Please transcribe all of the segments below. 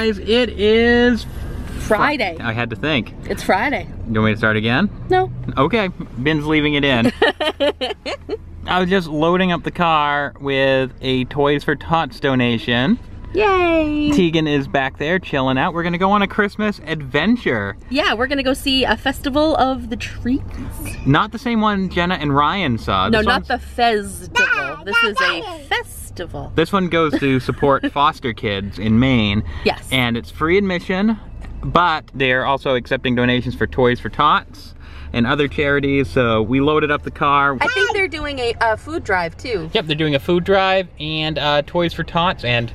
guys, it is Friday. I had to think. It's Friday. You want me to start again? No. Okay, Bin's leaving it in. I was just loading up the car with a Toys for Tots donation. Yay! Tegan is back there chilling out. We're gonna go on a Christmas adventure. Yeah, we're gonna go see a festival of the trees. Not the same one Jenna and Ryan saw. no, not one's- the festival. This is a festival. This one goes to support foster kids in Maine. Yes. And it's free admission, but they're also accepting donations for Toys for Tots and other charities. So we loaded up the car. I think they're doing a, a food drive too. Yep, they're doing a food drive and uh, Toys for Tots and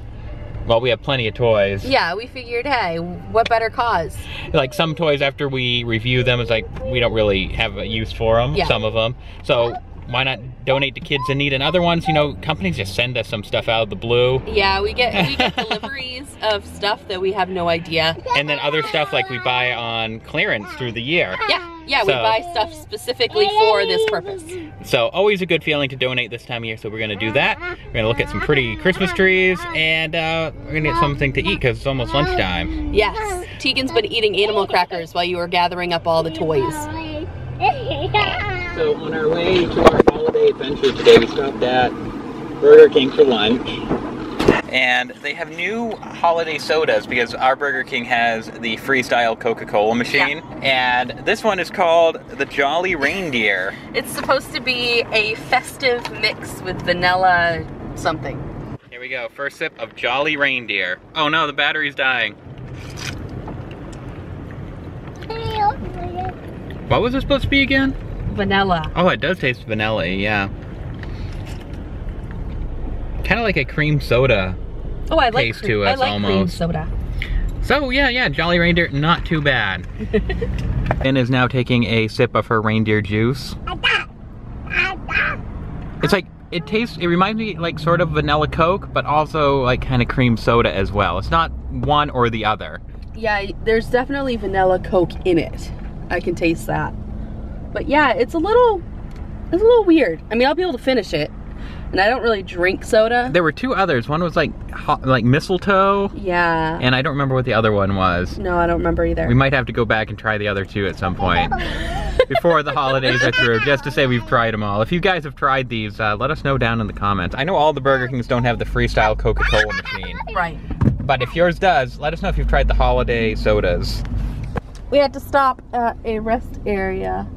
well, we have plenty of toys. Yeah, we figured, hey, what better cause? Like some toys after we review them, it's like we don't really have a use for them, Yeah. some of them. So why not donate to kids in need? And other ones, you know, companies just send us some stuff out of the blue. Yeah, we get we get deliveries of stuff that we have no idea. And then other stuff like we buy on clearance through the year. Yeah, yeah, we buy stuff specifically for this purpose. So always a good feeling to donate this time of year. So we're gonna do that. We're gonna look at some pretty Christmas trees and uh, we're gonna get something to eat because it's almost lunchtime. Yes, Tegan's been eating animal crackers while you were gathering up all the toys. So on our way to our holiday adventure today, we stopped at Burger King for lunch. And they have new holiday sodas because our Burger King has the freestyle Coca-Cola machine. And this one is called the Jolly Reindeer. It's supposed to be a festive mix with vanilla something. Here we go, first sip of Jolly Reindeer. Oh no, the battery's dying. What was it supposed to be again? Vanilla. Oh, it does taste vanilla, yeah. Kind of like a cream soda. Oh, I like Taste cream, to I us like cream almost. soda. So yeah, yeah, Jolly Reindeer, not too bad. Bin is now taking a sip of her reindeer juice. It's like, it tastes, it reminds me like sort of vanilla Coke, but also like kind of cream soda as well. It's not one or the other. Yeah, there's definitely vanilla Coke in it. I can taste that. But yeah, it's a little, it's a little weird. I mean, I'll be able to finish it. And I don't really drink soda. There were two others. One was like hot, like mistletoe, Yeah. and I don't remember what the other one was. No, I don't remember either. We might have to go back and try the other two at some point before the holidays are through, just to say we've tried them all. If you guys have tried these, uh, let us know down in the comments. I know all the Burger Kings don't have the freestyle Coca-Cola machine, Right. but if yours does, let us know if you've tried the holiday sodas. We had to stop at a rest area.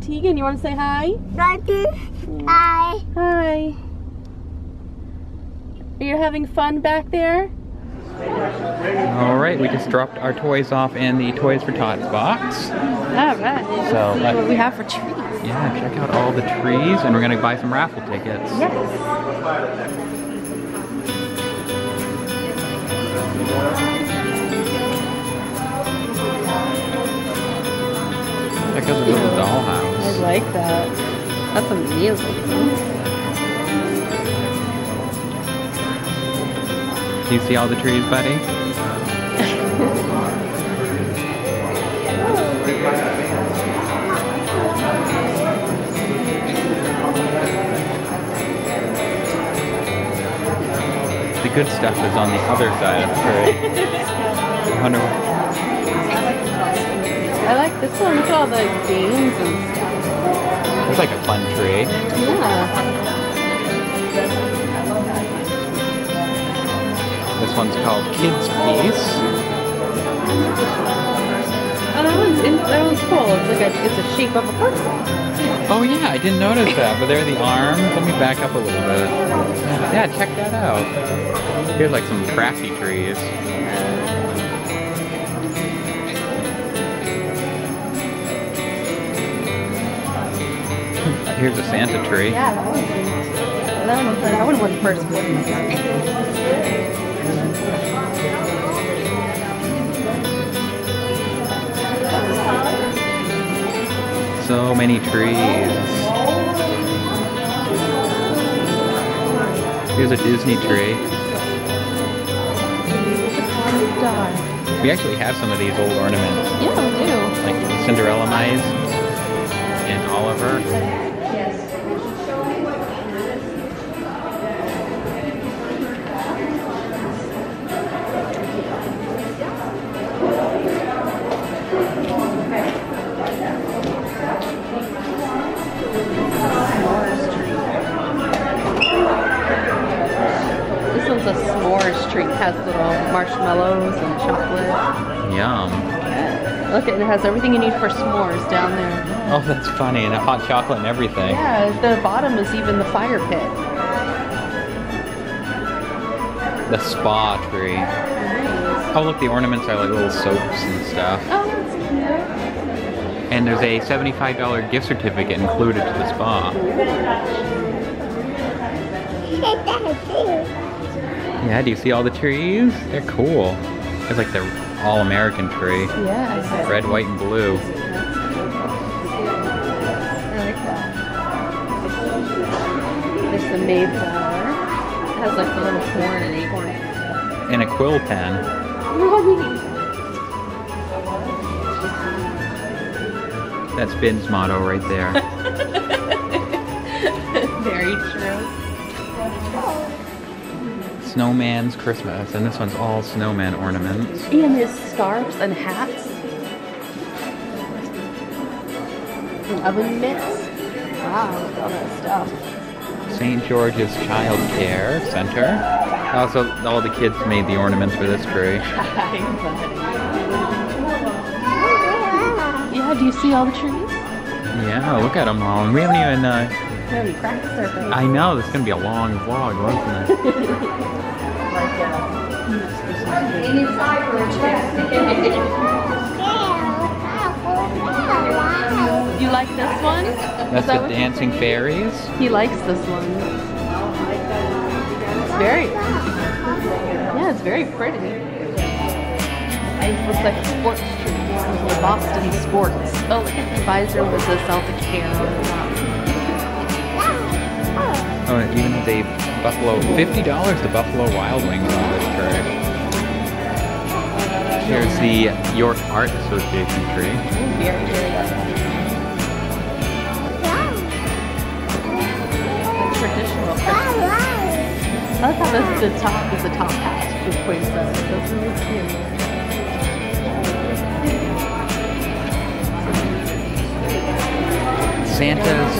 Tegan, you want to say hi? Hmm. Hi. Hi. Are you having fun back there? All right, we just dropped our toys off in the Toys for Tots box. All right. So, Let's see let- what we have for treats. Yeah, check out all the trees, and we're gonna buy some raffle tickets. Yes. Check out the little I dollhouse. I like that. That's amazing. Do you see all the trees, buddy? The good stuff is on the other side of the tree. I wonder I like this one. Look at all the games and stuff. It's like a fun tree. Yeah. This one's called Kids Piece. Oh, that one's in, that one's cool. It's like a it's a shape of a person. Oh yeah, I didn't notice that, but there are the arms. Let me back up a little bit. Yeah, check that out. Here's like some crafty trees. Here's a Santa tree. Yeah, that one's neat. That one, that one first. So many trees. Here's a Disney tree. We actually have some of these old ornaments, Yeah, we do. like Cinderella mice and Oliver. Has little marshmallows and chocolate. Yum. Look, and it has everything you need for s'mores down there. Oh, that's funny. And a hot chocolate and everything. Yeah, the bottom is even the fire pit. The spa tree. Oh, look, the ornaments are like little soaps and stuff. Oh, that's cute. And there's a $75 gift certificate included to the spa. Yeah, do you see all the trees? They're cool. It's like the all-American tree. Yeah. Red, white, and blue. I like that. There's the Mayflower. It has like the little horn and acorn. And a quill pen. That's Bin's motto right there. Very true. Snowman's Christmas. And this one's all snowman ornaments. And his scarves and hats. And oven mitts. Wow, look all that stuff. St. George's Child Care Center. Also, all the kids made the ornaments for this tree. yeah, do you see all the trees? Yeah, look at them all. And we haven't even, uh, We haven't cracked the surface. I know, this is going to be a long vlog, wasn't it? Uh, you like this one? That's that the Dancing Fairies. He likes this one. It's very, yeah, it's very pretty. It looks like a sports tree. It's Boston sports. Oh, look at the visor with the Celtic hair and even the Buffalo, $50 the Buffalo Wild Wings on this tree. Here's the York Art Association tree. Traditional. I like how this, the top is a top hat with poinsettias. That's really cute. Santa's,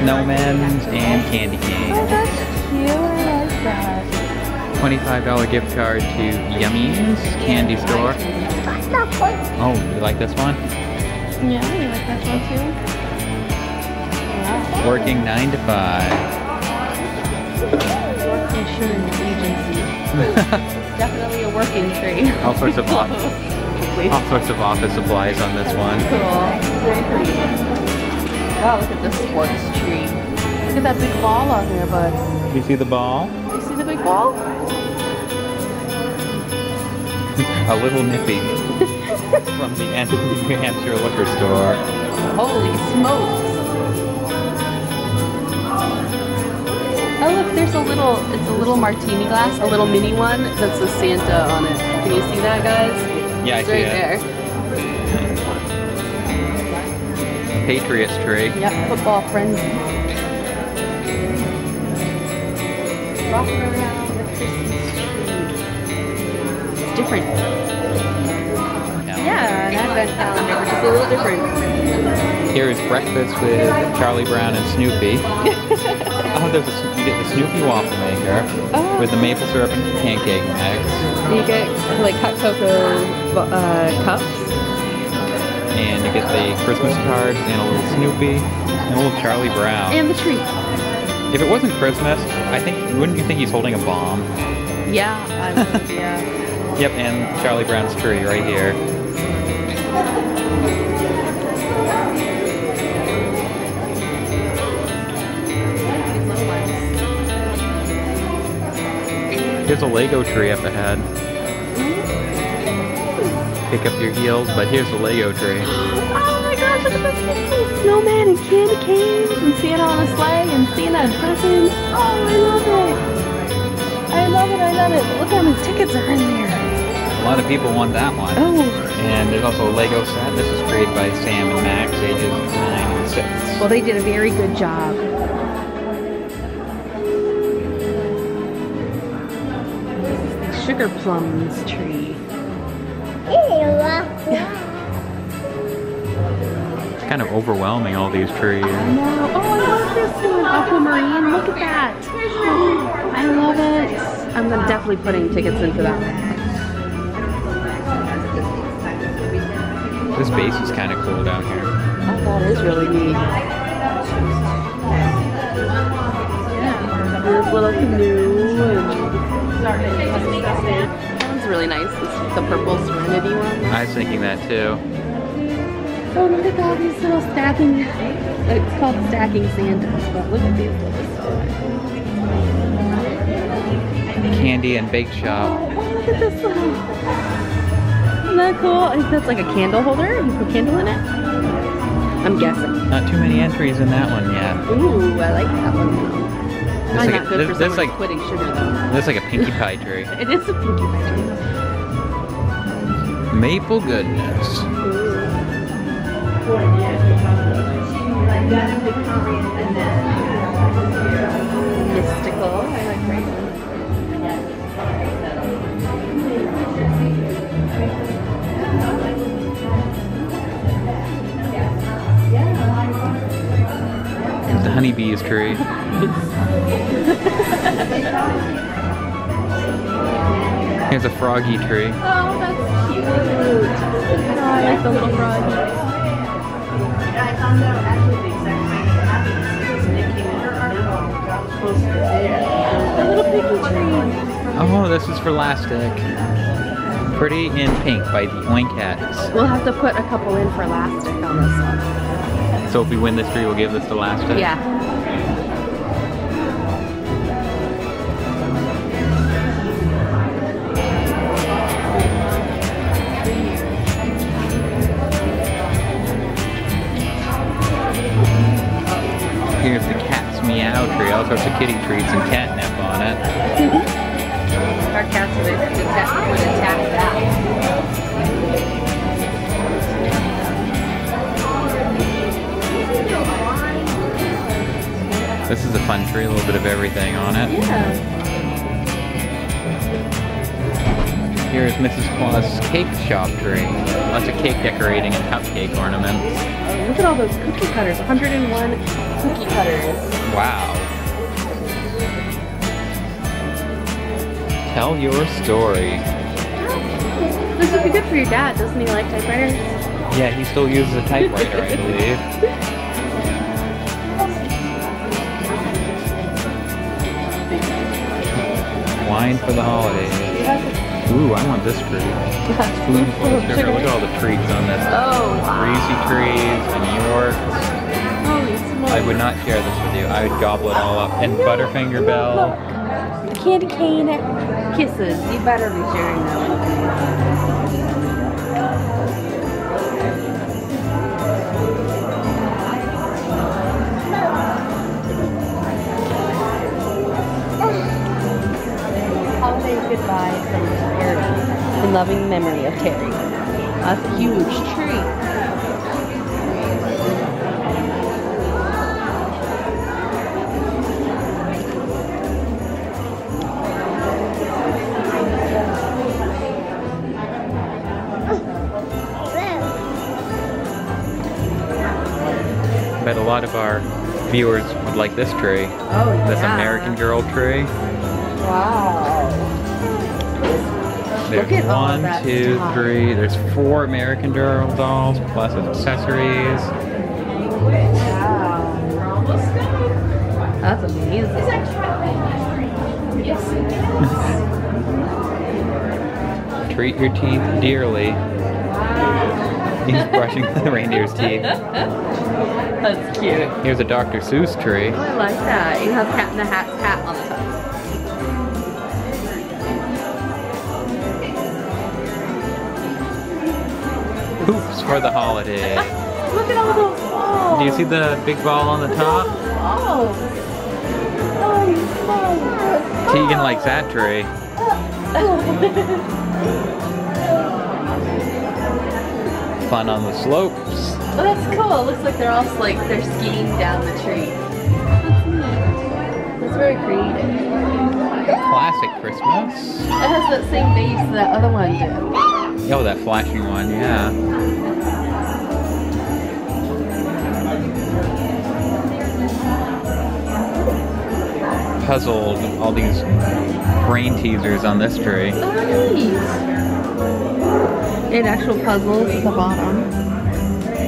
snowmen, and candy Oh, cane. that's cute. I like that. $25 gift card to Yummy's candy store. Oh, you like this one? Yeah, you like that one too? Wow. Working 9 to 5. Insurance agency. Definitely a working tree. All sorts of all sorts of office supplies on this one. Cool. Wow, look at this sports tree. Look at that big ball on there, bud. You see the ball? You see the big ball? A little nippy from the end of the New Hampshire liquor store. Holy smokes. Oh look, there's a little, it's a little martini glass, a little mini one that says Santa on it. Can you see that, guys? Yeah, I it's see right it. there. Patriots tree. Yep, football frenzy. Walk around the Christmas tree. It's different. Yeah, an advent calendar, which is a little different. Here's breakfast with Charlie Brown and Snoopy. oh, there's a, you get the Snoopy waffle maker Oh. with the maple syrup and pancake mix, You get like hot cocoa uh, cups. And you get the Christmas card and a little Snoopy and a little Charlie Brown. And the tree. If it wasn't Christmas, I think wouldn't you think he's holding a bomb? Yeah, I would, yeah. Yep, and Charlie Brown's tree right here. These little ones. Here's a Lego tree up ahead. Pick up your heels, but here's the Lego tree. Oh my gosh, look at this little snowman and candy canes and Santa on a sleigh and Santa and presents. Oh, I love it. I love it, I love it. Look how many tickets are in there. A lot of people want that one. Oh, And there's also a Lego set. This is created by Sam and Max, ages 9 and 6. well, they did a very good job. Sugar plums tree. Kind of overwhelming, all these trees. I know. Oh, I love this one. Aquamarine. Look at that. I love it. I'm gonna definitely putting tickets in for that. This base is kind of cool down here. Oh, that is really neat. This little canoe and that one's really nice. This, the purple Serenity one. I was thinking that too. Oh, look at all these little stacking. It's called stacking Santas, but look at these little stuff. Candy and bake shop. Oh, look at this little. Isn't that cool? I think that's like a candle holder. You put a candle in it. I'm guessing. Not too many entries in that one yet. Ooh, I like that one. That's like, not a, good for someone like quitting sugar though. that's like a Pinkie Pie tree. It is a pinkie pie. Tree. Maple goodness. Mystical. I like that one. The honeybees tree. Here's a froggy tree. Oh, that's cute. Oh, I like the little. Oh, this is for Lastic. Pretty in Pink by the Oink Cats. We'll have to put a couple in for elastic on this one. So if we win this tree, we'll give this to Lastic. Yeah. Kitty treats and catnip on it. Mm-hmm. Our cats would attack, would attack that. This is a fun tree. A little bit of everything on it. Yeah. Here's Mrs. Claus' cake shop tree. Lots of cake decorating and cupcake ornaments. Look at all those cookie cutters. 101 cookie cutters. Wow. Tell your story. This would be good for your dad. Doesn't he like typewriters? Yeah, he still uses a typewriter, I believe. Wine for the holidays. Ooh, I want this tree. Spoon for sugar. Look at all the treats on this. Oh, wow. Reese trees and York. Holy smokes. I would not share this with you. I would gobble it all up. And Butterfinger Bell. The candy cane kisses. You better be sharing that with me. Holiday goodbye from Terry. In loving memory of Terry. A huge tree. Bet a lot of our viewers would like this tree. Oh, This yeah. American Girl tree. Wow. There's Look at all that two, stuff. three. There's four American Girl dolls plus accessories. Wow. That's amazing. Treat your teeth dearly. He's brushing the reindeer's teeth. That's cute. Here's a Dr. Seuss tree. Oh, I like that. You have Cat in the Hat's hat on the top. Hoops for the holiday. Look at all those balls. Do you see the big ball on the top? Oh. Oh, Tegan likes that tree. Fun on the slopes. Oh, that's cool. It looks like they're all like they're skiing down the tree. That's neat. That's very creative. Classic Christmas. It has that same base that other one did. Oh, that flashing one, yeah. puzzled, all these brain teasers on this tree. Oh, nice. And actual puzzles at the bottom.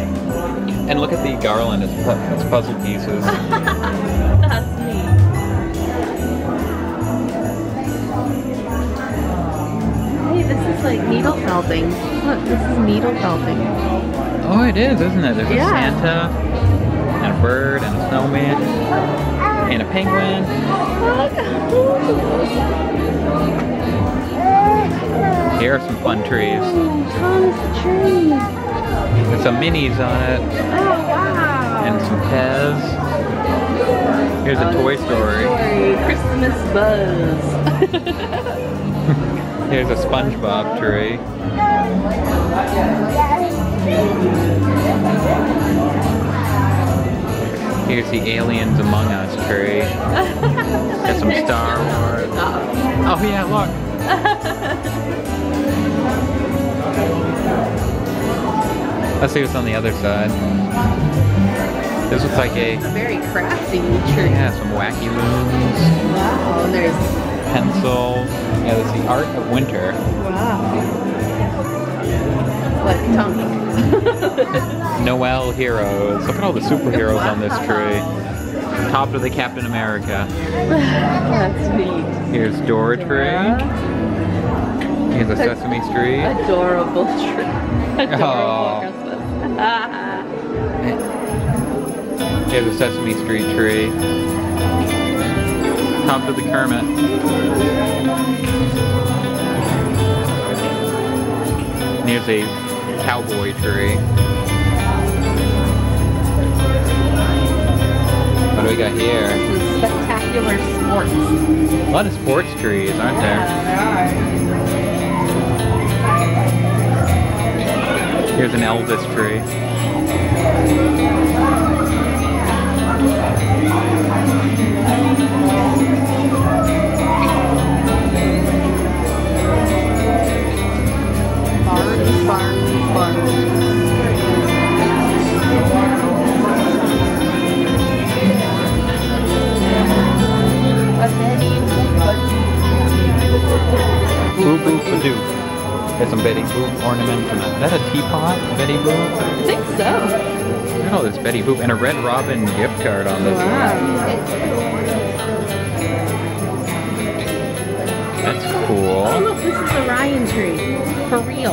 And look at the garland, it's, pu- it's puzzle pieces. That's neat. Hey, this is like needle felting. Look, this is needle felting. oh, it is, isn't it? There's a Santa, and a bird, and a snowman, and a penguin. Here are some fun trees. Thomas the tree. There's some minis on it, Oh, wow. and some Pez. Here's a oh, Toy Story. Story. Christmas buzz. Here's a SpongeBob tree. Here's the Aliens Among Us tree. Got some Star Wars. Oh yeah, look. Let's see what's on the other side. This looks like a a very crafty tree. yeah, some wacky moons, Wow, there's Pencil. Yeah, that's the art of winter. wow. Like tongue. Noel heroes. Look at all the superheroes on this tree. Top of the Captain America. That's neat. Here's Dora tree. Here's a Sesame Street. Adorable tree. Adorable oh. Aw. Christmas. Here's a Sesame Street tree. Top of the Kermit. And here's a cowboy tree. What do we got here? Spectacular sports. A lot of sports trees, aren't there? Here's an Elvis tree. There's some Betty Boop ornament. a- Is that a teapot, Betty Boop? I think so. Oh, All this Betty Boop and a Red Robin gift card on this one. Wow. That's cool. Oh look, this is a Ryan tree. For real.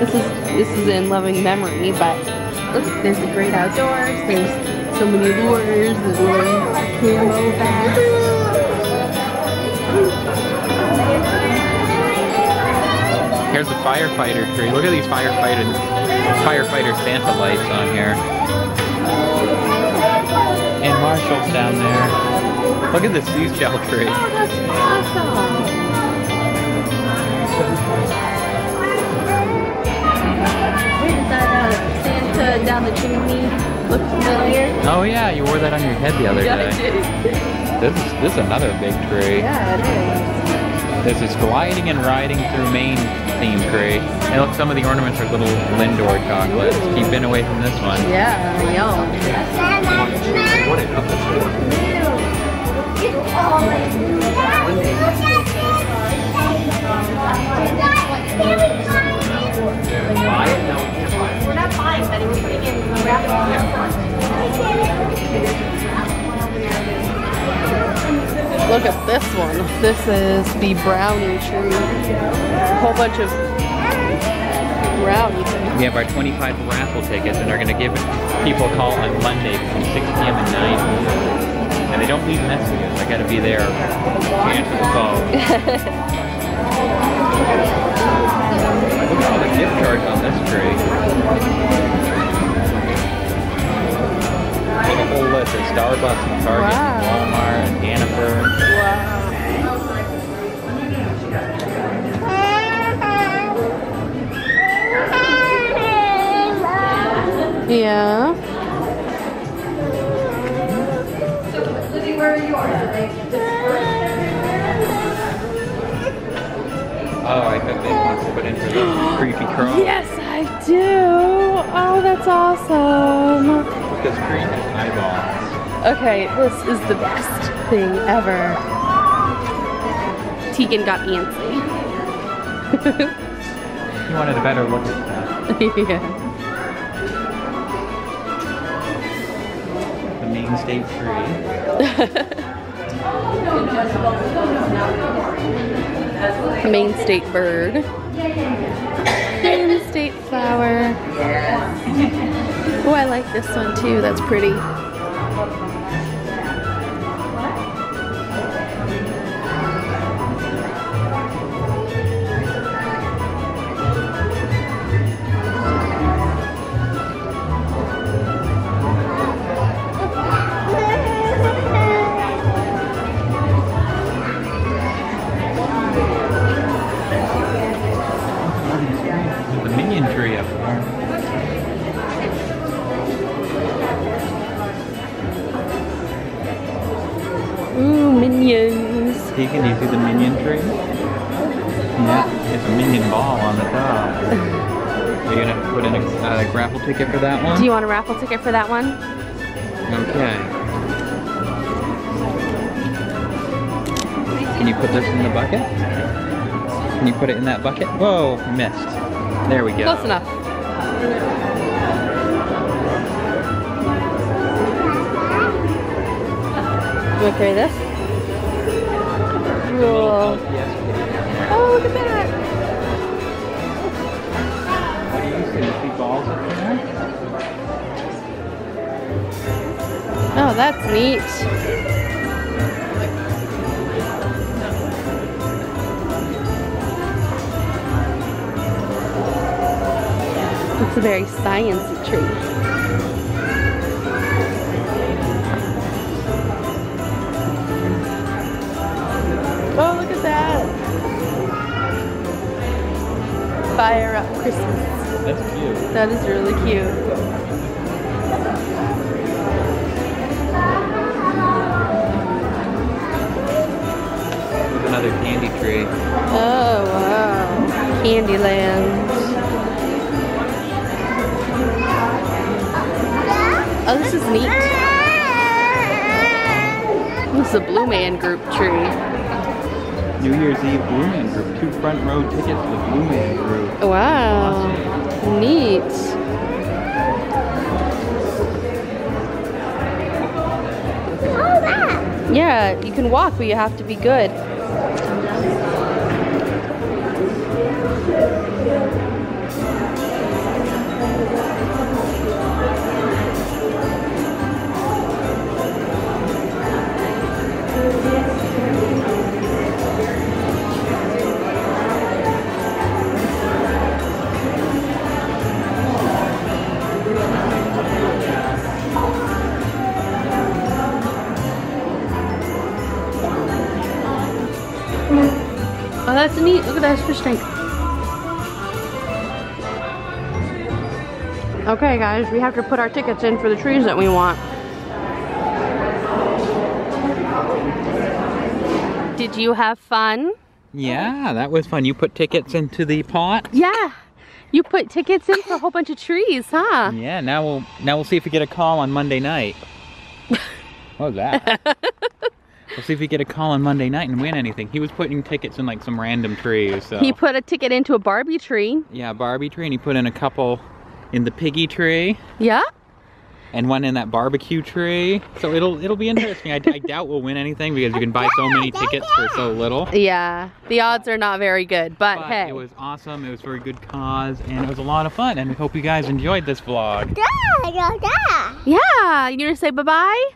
This is this is in loving memory, but look, there's the great outdoors, there's so many lures, there's little camo bags. Here's a firefighter tree. Look at these firefighter firefighter Santa lights on here. And Marshall's down there. Look at this seashell tree. Oh, that's awesome. Is that uh, Santa down the chimney? Look familiar? Oh yeah, you wore that on your head the other Yeah, I day. did. This is this is another big tree. Yeah, it There's this gliding and riding through Maine theme tree. And look, some of the ornaments are little Lindor chocolates. Keeping away from this one. is. Yeah, yum. We're not buying, Betty. We're putting in Look at this one. This is the brownie tree. A whole bunch of brownie things. We have our 25 raffle tickets, and they're going to give people a call on Monday between 6 p.m. and 9 And they don't leave messages. I got to be there to answer the phone. Look at all the gift cards on this tree. Whole list of Starbucks and Target and Walmart and Hannaford. Yeah. Oh, I bet they want to put into the creepy crawl. Yes, I do. Oh, that's awesome. Because tree has eyeballs. Okay, this is the best thing ever. Tegan got antsy. he wanted a better look at that. yeah. The Maine state tree. The Maine state bird. Maine state flower. Oh, I like this one too. That's pretty. Raffle ticket for that one? Okay. Can you put this in the bucket? Can you put it in that bucket? Whoa, missed. There we go. Close enough. You want to carry this? Cool. Oh, look at that. What do you see? See balls up there? Oh, that's neat. It's a very sciencey tree. Oh, look at that. Fire up Christmas. That's cute. That is really cute. Candy. Oh, wow. Candyland. Oh, this is neat. This is a Blue Man Group tree. New Year's Eve Blue Man Group. Two front row tickets to the Blue Man Group. Wow. Neat. Yeah, you can walk, but you have to be good. Guys, we have to put our tickets in for the trees that we want. Did you have fun? Yeah, that was fun. You put tickets into the pot. Yeah. You put tickets in for a whole bunch of trees, huh? Yeah, now we'll now we'll see if we get a call on Monday night. what was that? we'll see if we get a call on Monday night and win anything. He was putting tickets in like some random trees. So He put a ticket into a Barbie tree. yeah, Barbie tree, and he put in a couple in the piggy tree Yeah. and one in that barbecue tree. So it'll it'll be interesting. I, I doubt we'll win anything because you can buy so many tickets for so little. Yeah. The odds are not very good, but, But hey. it was awesome. It was for a good cause, and it was a lot of fun. And we hope you guys enjoyed this vlog. Yeah. You gonna say bye-bye?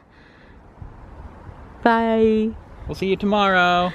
Bye. We'll see you tomorrow.